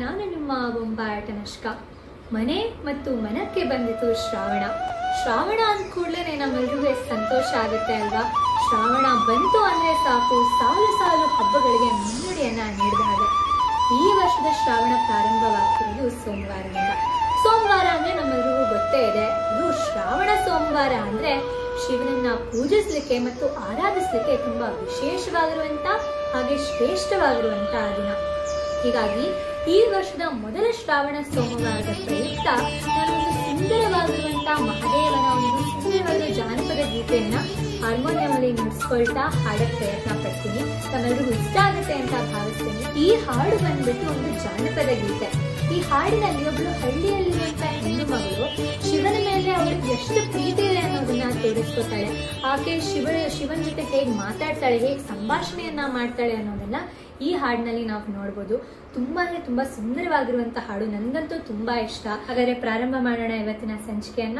ನಾನು ನಿಮ್ಮ ಬೊಂಬಾಟ ನಷ್ಕ ಮನೆ ಮತ್ತು ಮನಕ್ಕೆ ಬಂದಿತು ಶ್ರಾವಣ. ಶ್ರಾವಣ ಅಂದ ಕೂಡಲೇ ನಮ್ಮೆಲ್ರಿಗೂ ಸಂತೋಷ ಆಗುತ್ತೆ ಅಲ್ವಾ? ಶ್ರಾವಣ ಬಂತು ಅಂದ್ರೆ ಸಾಕು, ಸಾಲು ಸಾಲು ಹಬ್ಬಗಳಿಗೆ ಮುನ್ನುಡಿಯನ್ನ ನೀಡಿದ ಹಾಗೆ. ಈ ವರ್ಷದ ಶ್ರಾವಣ ಪ್ರಾರಂಭವಾಗ್ತಿರೋದು ಸೋಮವಾರದಿಂದ ಸೋಮವಾರ ಅಂದ್ರೆ ನಮ್ಮೆಲ್ರಿಗೂ ಗೊತ್ತೇ ಇದೆ. ಇದು ಶ್ರಾವಣ ಸೋಮವಾರ ಅಂದ್ರೆ ಶಿವನನ್ನ ಪೂಜಿಸ್ಲಿಕ್ಕೆ ಮತ್ತು ಆರಾಧಿಸ್ಲಿಕ್ಕೆ ತುಂಬಾ ವಿಶೇಷವಾಗಿರುವಂತ ಹಾಗೆ ಶ್ರೇಷ್ಠವಾಗಿರುವಂತ ದಿನ. ಹೀಗಾಗಿ ಈ ವರ್ಷದ ಮೊದಲ ಶ್ರಾವಣ ಸೋಮವಾರದ ಪ್ರಯುಕ್ತ ನಾನೊಂದು ಸುಂದರವಾಗಿರುವಂತ ಮಹಾದೇವನ ಒಂದು ಸುಂದರವಾದ ಜಾನಪದ ಗೀತೆಯನ್ನ ಹಾರ್ಮೋನಿಯಂ ಅಲ್ಲಿ ನುಡಿಸ್ಕೊಳ್ತಾ ಹಾಡಕ್ ಪ್ರಯತ್ನ ಪಡ್ತೀನಿ. ತಮ್ಮೆಲ್ಲರಿಗೂ ಇಷ್ಟ ಆಗುತ್ತೆ ಅಂತ ಭಾವಿಸ್ತೀನಿ. ಈ ಹಾಡು ಬಂದ್ಬಿಟ್ಟು ಒಂದು ಜಾನಪದ ಗೀತೆ. ಈ ಹಾಡಿನಲ್ಲಿ ಒಬ್ಬಳು ಹಳ್ಳಿಯಲ್ಲಿರುವಂತಹ ಹೆಣ್ಣು ಮಗಳು ಶಿವನ ಮೇಲೆ ಅವಳಿಗೆ ಎಷ್ಟು ಪ್ರೀತಿ ತೋರಿಸ್ಕೊತಾಳೆ ಆಕೆ ಶಿವ ಶಿವನ ಜೊತೆ ಹೇಗೆ ಮಾತಾಡ್ತಾಳೆ, ಹೇಗೆ ಸಂಭಾಷಣೆಯನ್ನ ಮಾಡ್ತಾಳೆ ಅನ್ನೋದನ್ನ ಈ ಹಾಡಿನಲ್ಲಿ ನಾವು ನೋಡ್ಬೋದು. ತುಂಬಾ ಅಂದ್ರೆ ತುಂಬಾ ಸುಂದರವಾಗಿರುವಂತ ಹಾಡು. ನನ್ಗಂತೂ ತುಂಬಾ ಇಷ್ಟ. ಹಾಗಾದ್ರೆ ಪ್ರಾರಂಭ ಮಾಡೋಣ ಇವತ್ತಿನ ಸಂಚಿಕೆಯನ್ನ.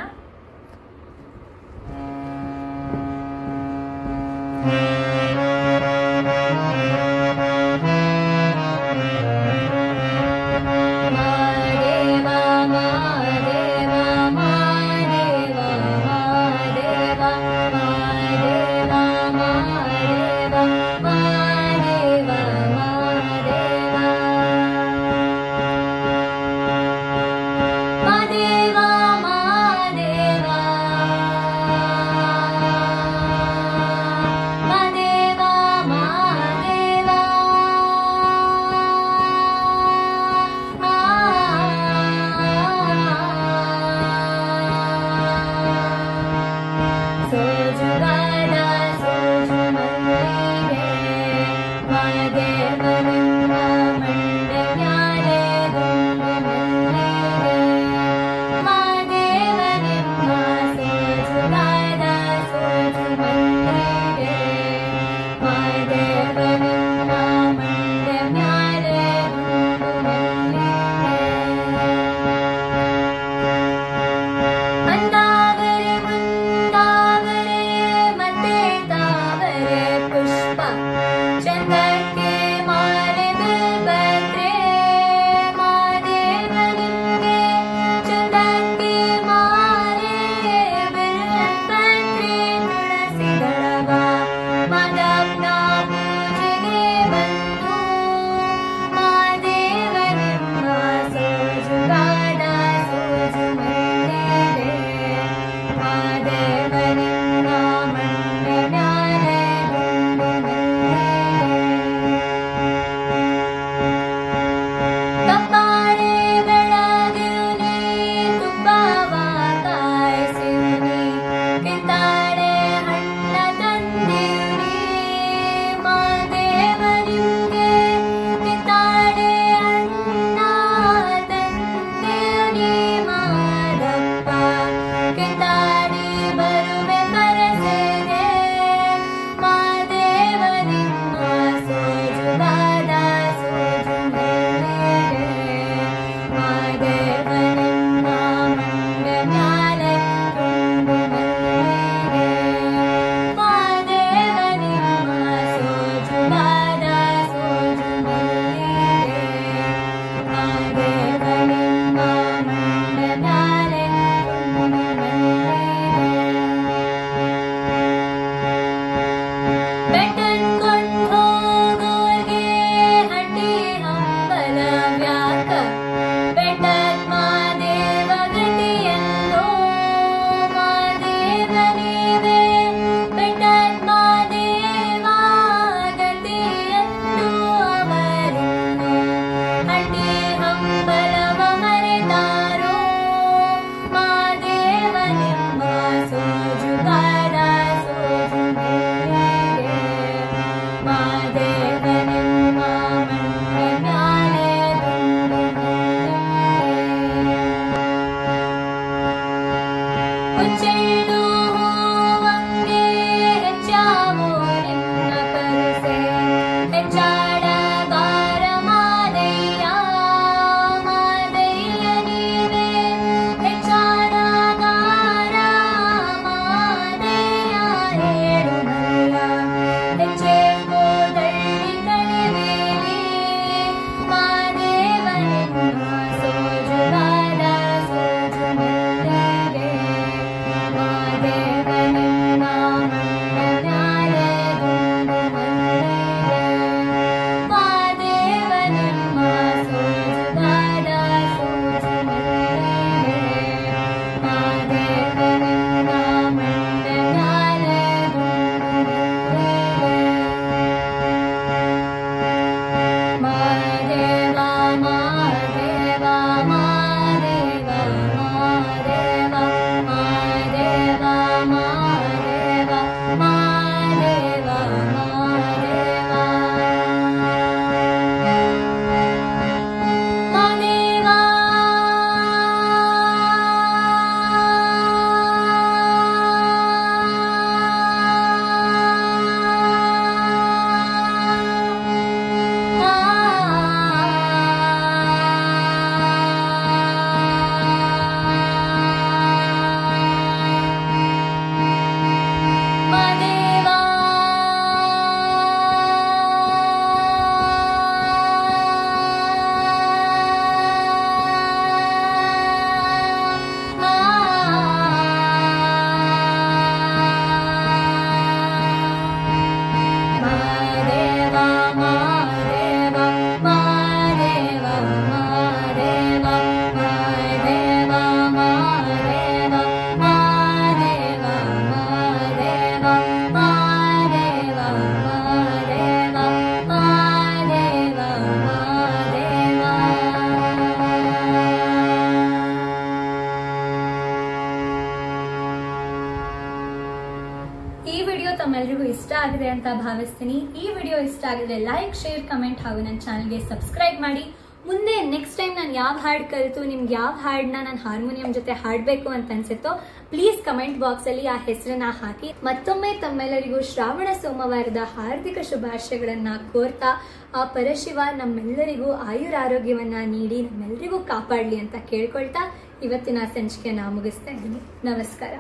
ತಮ್ಮೆಲ್ಲರಿಗೂ ಇಷ್ಟ ಆಗಿದೆ ಅಂತ ಭಾವಿಸ್ತೀನಿ. ಈ ವಿಡಿಯೋ ಇಷ್ಟ ಆಗಿದ್ರೆ ಲೈಕ್ ಶೇರ್ ಕಮೆಂಟ್ ಹಾಗೂ ನನ್ನ ಚಾನಲ್ಗೆ ಸಬ್ಸ್ಕ್ರೈಬ್ ಮಾಡಿ. ಮುಂದೆ ನೆಕ್ಸ್ಟ್ ಟೈಮ್ ನಾನು ಯಾವ ಹಾಡು ಕಲಿತು, ನಿಮ್ಗೆ ಯಾವ ಹಾಡನ್ನ ನಾನು ಹಾರ್ಮೋನಿಯಂ ಜೊತೆ ಹಾಡಬೇಕು ಅಂತ ಅನ್ಸುತ್ತೋ ಪ್ಲೀಸ್ ಕಮೆಂಟ್ ಬಾಕ್ಸ್ ಅಲ್ಲಿ ಆ ಹೆಸರನ್ನ ಹಾಕಿ. ಮತ್ತೊಮ್ಮೆ ತಮ್ಮೆಲ್ಲರಿಗೂ ಶ್ರಾವಣ ಸೋಮವಾರದ ಹಾರ್ದಿಕ ಶುಭಾಶಯಗಳನ್ನ ಕೋರ್ತಾ, ಆ ಪರಶಿವ ನಮ್ಮೆಲ್ಲರಿಗೂ ಆಯುರಾರೋಗ್ಯವನ್ನ ನೀಡಿ ನಮ್ಮೆಲ್ಲರಿಗೂ ಕಾಪಾಡಲಿ ಅಂತ ಕೇಳ್ಕೊಳ್ತಾ, ಇವತ್ತಿನ ಸಂಚಿಕೆಯನ್ನ ಮುಗಿಸ್ತಾ ಇದ್ದೀನಿ ನಮಸ್ಕಾರ.